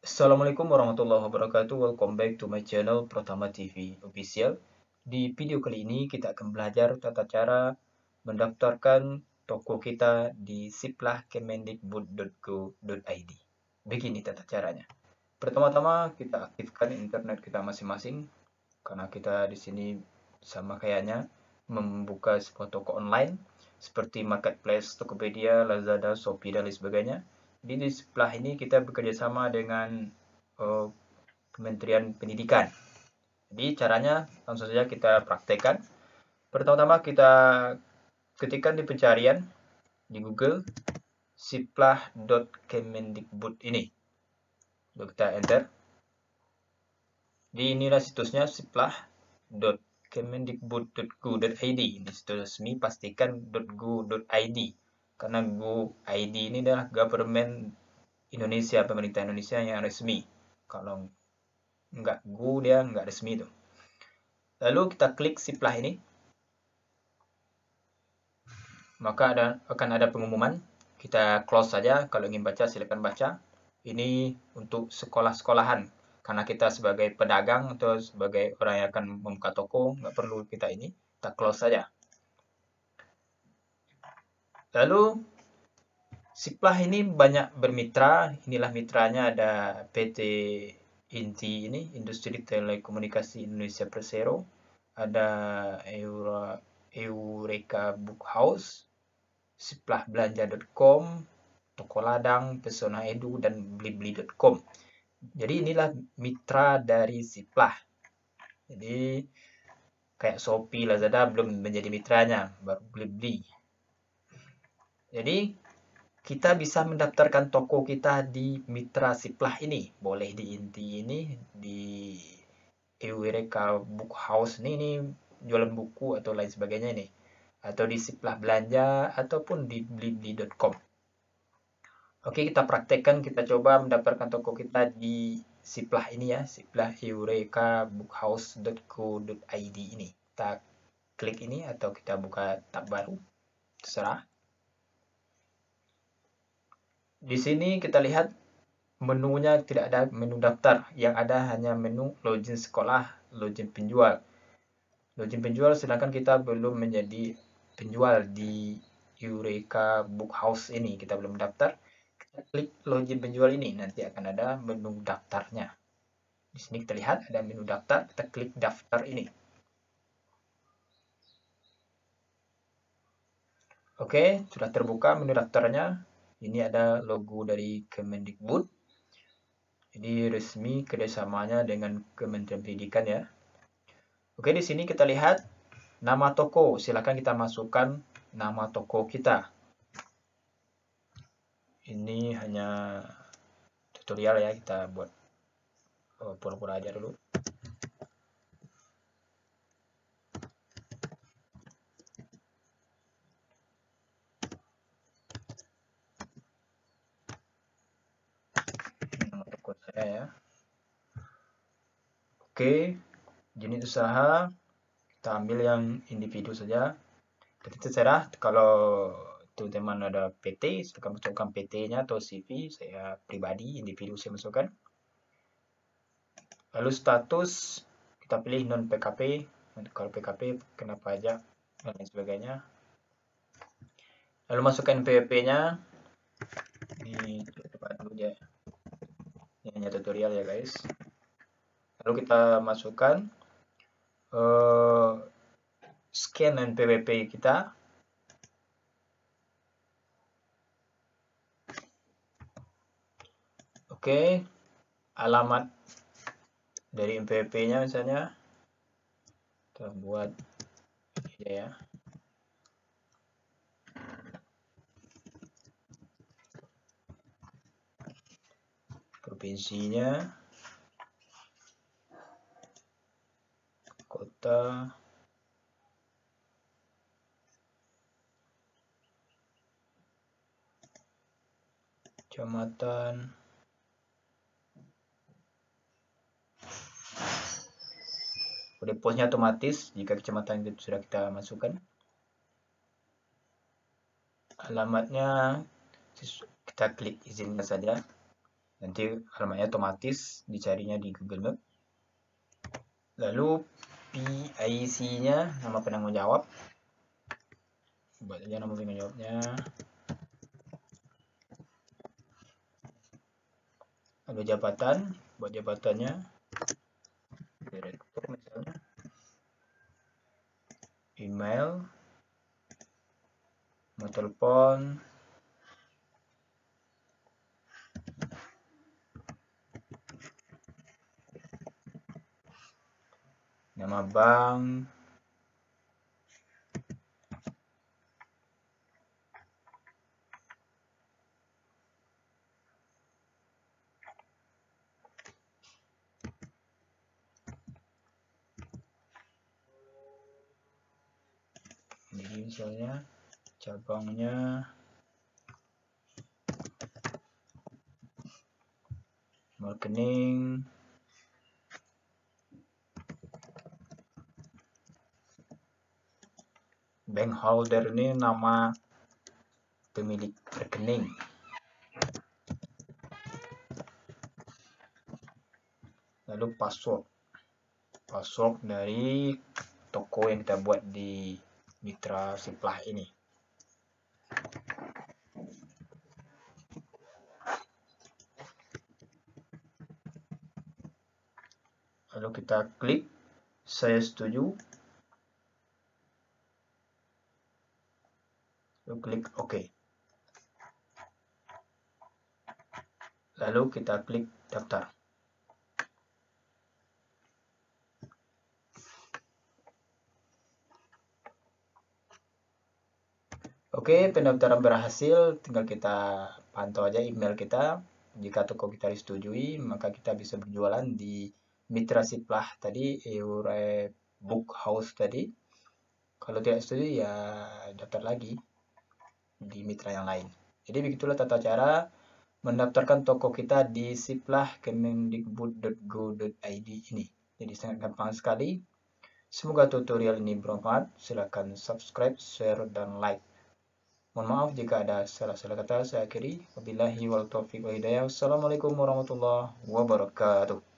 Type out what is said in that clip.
Assalamualaikum warahmatullahi wabarakatuh. Welcome back to my channel Pratama TV Official. Di video kali ini kita akan belajar tata cara mendaftarkan toko kita di siplahkemendikbud.go.id. Begini tata caranya. Pertama-tama kita aktifkan internet kita masing-masing karena kita di sini sama kayaknya membuka sebuah toko online seperti marketplace Tokopedia, Lazada, Shopee dan lain sebagainya di sebelah ini kita bekerja sama dengan uh, Kementerian Pendidikan. Jadi caranya langsung saja kita praktekkan. Pertama-tama kita ketikkan di pencarian di Google siplah.kemendikbud ini. Lalu kita enter. Di inilah situsnya siplah.kemendikbud.go.id. Ini situs resmi pastikan .go.id karena Go ID ini adalah government Indonesia, pemerintah Indonesia yang resmi. Kalau nggak Go dia nggak resmi itu. Lalu kita klik Siplah ini. Maka ada akan ada pengumuman. Kita close saja. Kalau ingin baca silakan baca. Ini untuk sekolah-sekolahan. Karena kita sebagai pedagang atau sebagai orang yang akan membuka toko, nggak perlu kita ini. Kita close saja. Lalu Siplah ini banyak bermitra. Inilah mitranya ada PT Inti ini, Industri Telekomunikasi Indonesia Persero. Ada Eura, Eureka Book House, siplahbelanja.com, Toko Ladang, Pesona Edu, dan blibli.com. Jadi inilah mitra dari Siplah. Jadi kayak Shopee, Lazada belum menjadi mitranya, baru Blibli. Jadi kita bisa mendaftarkan toko kita di Mitra Siplah ini. Boleh di Inti ini, di Eureka Book House ini, ini jualan buku atau lain sebagainya ini. Atau di Siplah Belanja ataupun di blibli.com. Oke, kita praktekkan, kita coba mendaftarkan toko kita di Siplah ini ya, Siplah Eureka Bookhouse.co.id ini. Kita klik ini atau kita buka tab baru, terserah. Di sini kita lihat menunya tidak ada menu daftar, yang ada hanya menu login sekolah, login penjual. Login penjual sedangkan kita belum menjadi penjual di Eureka Book House ini, kita belum daftar. Kita klik login penjual ini, nanti akan ada menu daftarnya. Di sini kita lihat ada menu daftar, kita klik daftar ini. Oke, sudah terbuka menu daftarnya ini ada logo dari Kemendikbud. Jadi resmi kerjasamanya dengan Kementerian Pendidikan ya. Oke, di sini kita lihat nama toko. Silakan kita masukkan nama toko kita. Ini hanya tutorial ya, kita buat oh, pura-pura aja dulu. ya. Oke, jenis usaha kita ambil yang individu saja. Jadi terserah kalau teman-teman ada PT, silakan masukkan PT-nya atau CV. Saya pribadi individu saya masukkan. Lalu status kita pilih non PKP. Kalau PKP kena pajak dan lain sebagainya. Lalu masukkan PWP-nya. Ini coba dulu ya ini hanya tutorial ya guys lalu kita masukkan uh, scan dan PWP kita. Oke okay. alamat dari MPWP nya misalnya. Kita buat ini ya. Provinsinya kota kecamatan Kode posnya otomatis jika kecamatan itu sudah kita masukkan. Alamatnya kita klik izinkan saja. nanti alamatnya otomatis dicarinya di Google Map lalu PIC-nya nama penanggung jawab. Buat aja nama penanggung jawabnya. Lalu jabatan. Buat jabatannya. Direktur misalnya. Email. Mau telepon nama bank jadi misalnya cabangnya. Rekening bank holder ini nama pemilik rekening lalu password password dari toko yang kita buat di mitra Siplah ini. Lalu kita klik saya setuju. Lalu klik OK. Lalu kita klik daftar. Oke, pendaftaran berhasil. Tinggal kita pantau aja email kita. Jika toko kita disetujui, maka kita bisa berjualan di mitra siplah tadi, Eure Book House tadi. Kalau tidak setuju, ya daftar lagi di mitra yang lain. Jadi begitulah tata cara mendaftarkan toko kita di siplah kemendikbud.go.id ini. Jadi sangat gampang sekali. Semoga tutorial ini bermanfaat. Silahkan subscribe, share, dan like. Mohon maaf jika ada salah-salah kata saya akhiri. Wabillahi wal taufiq wa hidayah. Wassalamualaikum warahmatullahi wabarakatuh.